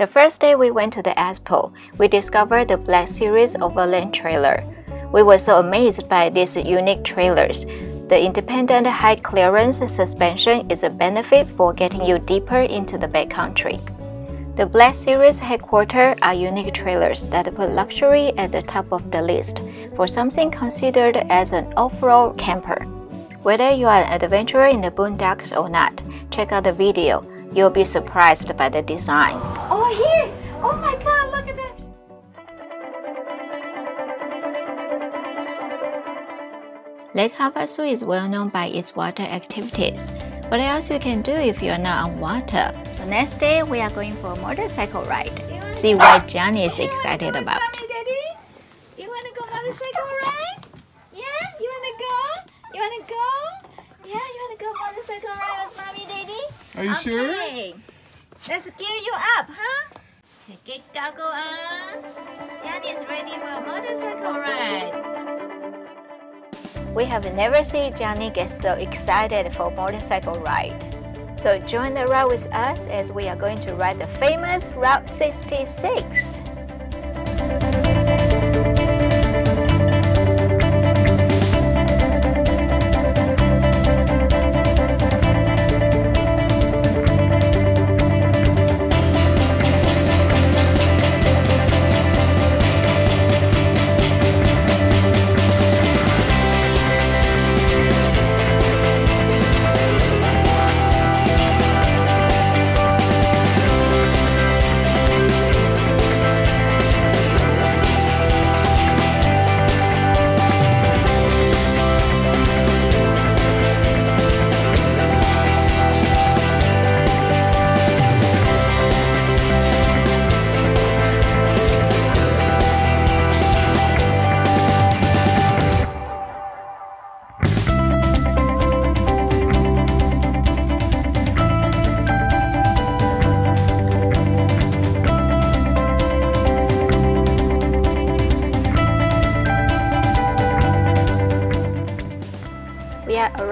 The first day we went to the Expo, we discovered the Black Series overland trailer. We were so amazed by these unique trailers. The independent high clearance suspension is a benefit for getting you deeper into the backcountry. The Black Series headquarters are unique trailers that put luxury at the top of the list for something considered as an off-road camper. Whether you are an adventurer in the boondocks or not, check out the video. You'll be surprised by the design. Oh, Oh, here! Oh my god, look at that! Lake Havasu is well known by its water activities. What else you can do if you are not on water? The next day, we are going for a motorcycle ride. See what ah! Johnny is excited about. Mommy, Daddy? You wanna go motorcycle ride? Yeah? You wanna go? You wanna go? Yeah, you wanna go motorcycle ride with Mommy, Daddy? Are you sure? Let's gear you up, huh? Get goggle on. Johnny is ready for a motorcycle ride. We have never seen Johnny get so excited for a motorcycle ride. So join the ride with us as we are going to ride the famous Route 66.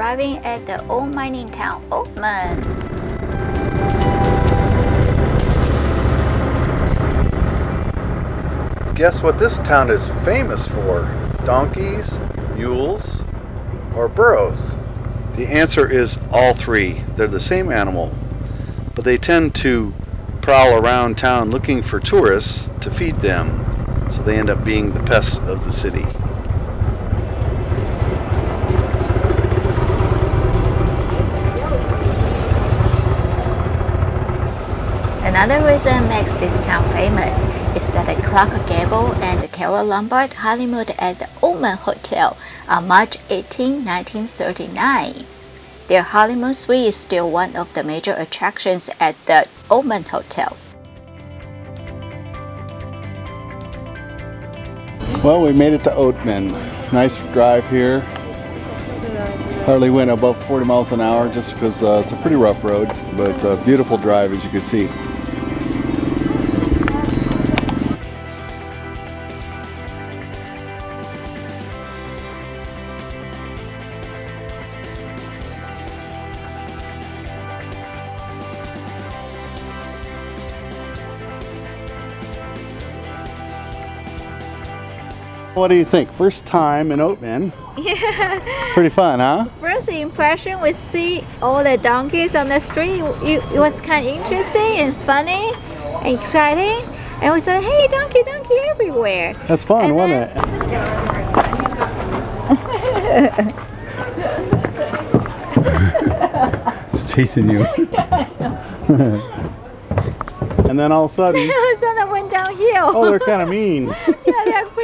Arriving at the old mining town, Oatman. Guess what this town is famous for? Donkeys, mules, or burros? The answer is all three. They're the same animal, but they tend to prowl around town looking for tourists to feed them, so they end up being the pests of the city. Another reason makes this town famous is that Clark Gable and Carole Lombard honeymooned at the Oatman Hotel on March 18, 1939. Their honeymoon suite is still one of the major attractions at the Oatman Hotel. Well, we made it to Oatman. Nice drive here. Hardly went above 40 miles an hour just because uh, it's a pretty rough road, but a beautiful drive as you can see. What do you think? First time in Oatman. Yeah. Pretty fun, huh? First impression, we see all the donkeys on the street. It, it was kind of interesting and funny, and exciting. And we said, hey, donkey, donkey everywhere. That's fun, And wasn't then- it? It's chasing you. and then all of a sudden, so that went downhill. oh, they're kind of mean.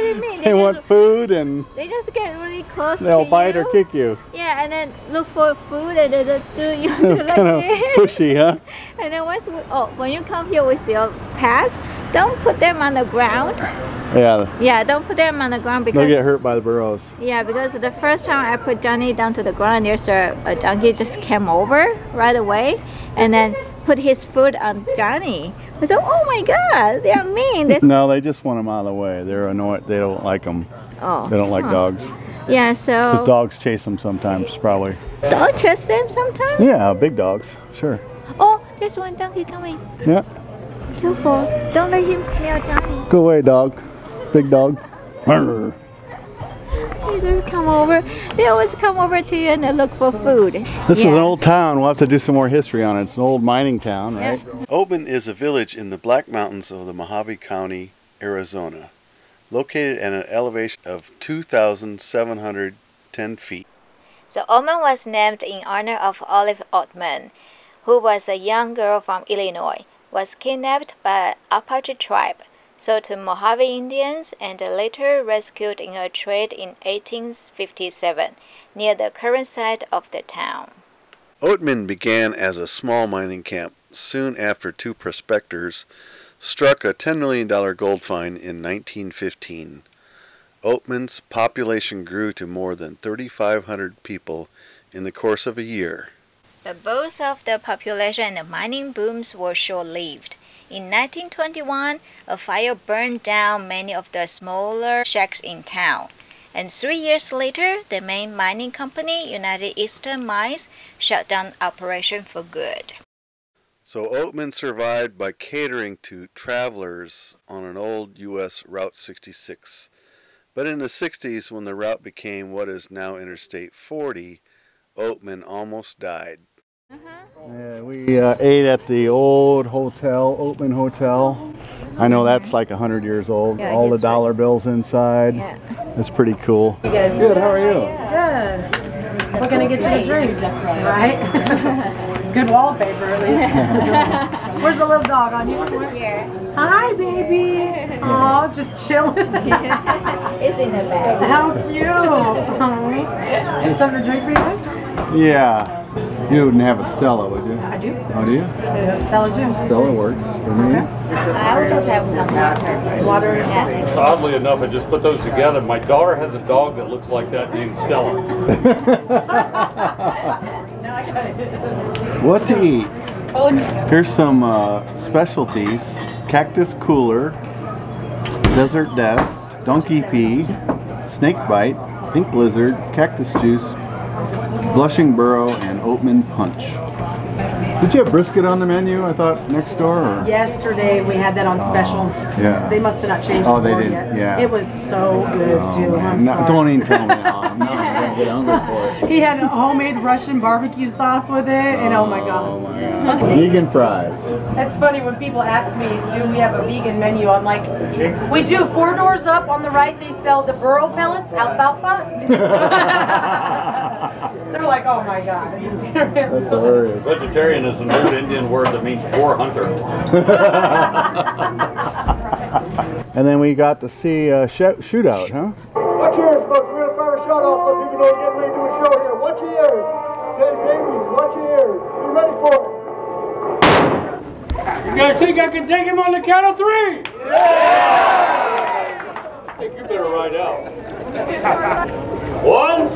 Yeah, they're mean. They want just, food and they just get really close they'll bite you. or kick you. Yeah, and then look for food and then do you do like kind of this. pushy, huh? And then once we, oh, when you come here with your pets, don't put them on the ground. Yeah, Yeah, don't put them on the ground because they'll get hurt by the burros. Yeah, because the first time I put Johnny down to the ground, there's a, a donkey just came over right away, and then put his foot on Johnny. I said, "Oh my God, they are mean." They, No, they just want them out of the way. They're annoyed. They don't like them. oh, They don't like huh. dogs. Yeah, so. Because dogs chase them sometimes, probably. don't them sometimes. Yeah, big dogs, sure. Oh, there's one donkey coming. Yeah. careful. Don't let him smell Johnny. Go away, dog. Big dog. Arr. He just come over. They always come over to you and they look for food. This is an old town. We'll have to do some more history on it. It's an old mining town, right? Oatman is a village in the Black Mountains of the Mojave County, Arizona, located at an elevation of 2,710 feet. The Oatman was named in honor of Olive Oatman, who was a young girl from Illinois, was kidnapped by Apache tribe, sold to Mojave Indians, and later rescued in a trade in 1857 near the current site of the town. Oatman began as a small mining camp soon after two prospectors struck a $10 million gold find in 1915. Oatman's population grew to more than 3,500 people in the course of a year. But both of the population and the mining booms were short lived. In 1921, a fire burned down many of the smaller shacks in town. And three years later, the main mining company, United Eastern Mines, shut down operation for good. So Oatman survived by catering to travelers on an old U.S. Route 66. But in the 60s, when the route became what is now Interstate 40, Oatman almost died. Yeah, we uh, ate at the old hotel, Oatman Hotel. I know that's like 100 years old. Yeah, All the history. dollar bills inside. Yeah. It's pretty cool. You guys Good, how are you? Good. What can I get you to drink? Right? Good wallpaper at least. Where's the little dog on you? Here, Hi, baby. Oh, just chilling. it's in the bag. How cute. Aw. Something to drink for you guys? Yeah. You wouldn't have a Stella, would you? I do. Oh, do you? Salad Jim. Stella works for me. I will just have some water first. Water. Yeah, So oddly enough, I just put those together. My daughter has a dog that looks like that named Stella. What to eat? Here's some uh, specialties. Cactus cooler, desert death, donkey pea, snake bite, pink lizard, cactus juice, blushing burro, and oatman punch. Did you have brisket on the menu, I thought, next door? Or? Yesterday we had that on oh, special. Yeah. They must have not changed Oh, the they didn't, yet. yeah. It was so good Oh, too. No, don't even tell me now. I'm not gonna get hungry for it. He had a homemade Russian barbecue sauce with it, and oh my god. Oh my god. Vegan fries. That's funny when people ask me, do we have a vegan menu? I'm like, we do. Four doors up on the right, they sell the burro pellets, alfalfa. They're like, oh my god. That's hilarious. Vegetarian is an old Indian word that means poor hunter. And then we got to see a sh- shootout, huh? Watch your ears, folks. We're gonna fire a shot off. Let people know we're getting ready to do a show here. Watch your ears. Okay, babies, watch your ears. Be ready for it. You guys think I can take him on the count of three? I think you better ride out. One,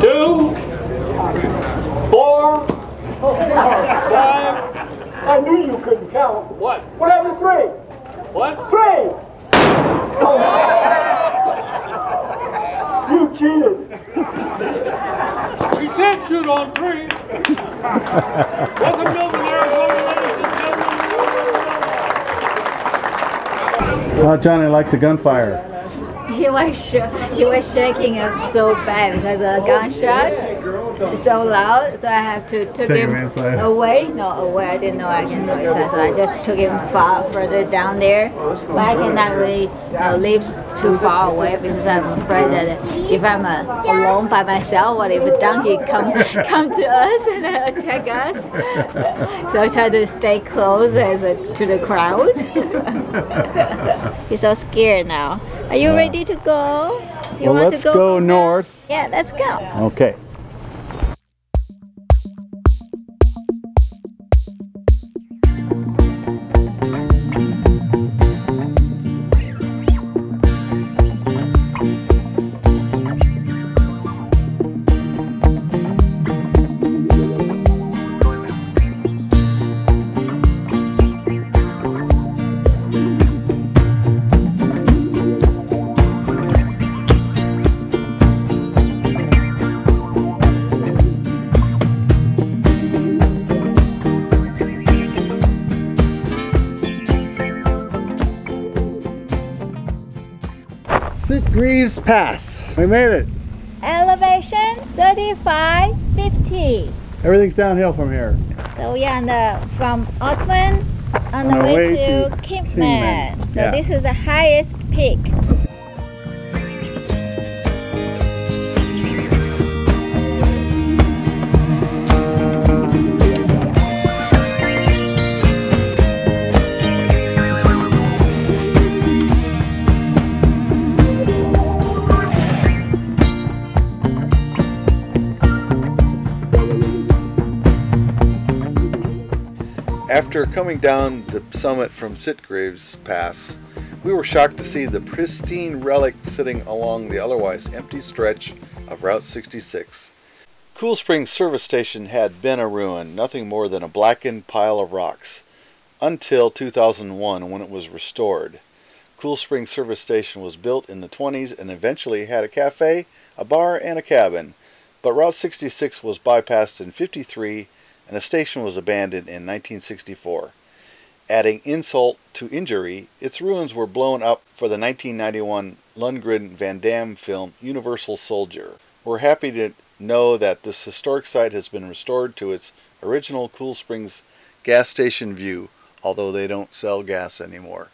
two, four, five. I knew you couldn't count. What? What happened to three? What? Three! you cheated. He said shoot on three. Welcome to Arizona, ladies and. Oh, Johnny liked the gunfire. He was sh- he was shaking up so bad because a gunshot is so loud. So I have to took Take him him away. No, away. I didn't know I can go inside, so I just took him far further down there. But I cannot really you know, live too far away because I'm afraid that if I'm uh, alone by myself, what if a donkey come come to us and uh, attack us? so I try to stay close as a, to the crowd. He's so scared now. Are you ready to go? You well, want let's to go, go north. Yeah, let's go. Okay. Pass. We made it. Elevation 3550. Everything's downhill from here. So we are on the, from Oatman on the On our way, way to, to. Kingman, So yeah. this is the highest peak. After coming down the summit from Sitgreaves Pass, we were shocked to see the pristine relic sitting along the otherwise empty stretch of Route 66. Cool Springs Service Station had been a ruin, nothing more than a blackened pile of rocks, until 2001 when it was restored. Cool Springs Service Station was built in the 20s and eventually had a cafe, a bar, and a cabin, but Route 66 was bypassed in 53 and the station was abandoned in 1964. Adding insult to injury, its ruins were blown up for the 1991 Lundgren Van Damme film Universal Soldier. We're happy to know that this historic site has been restored to its original Cool Springs gas station view, although they don't sell gas anymore.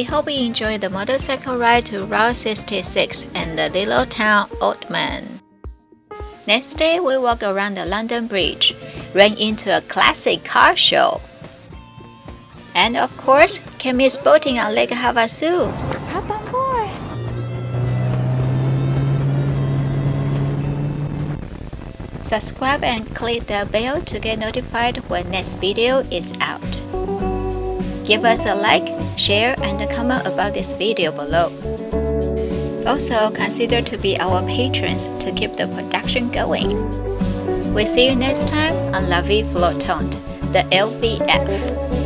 We hope you enjoyed the motorcycle ride to Route 66 and the little town Oatman. Next day, we walk around the London Bridge, ran into a classic car show. And of course, can miss boating on Lake Havasu. Hop on board. Subscribe and click the bell to get notified when next video is out. Give us a like, share, and comment about this video below. Also, consider to be our patrons to keep the production going. We'll see you next time on La Vie Flottante, the LVF.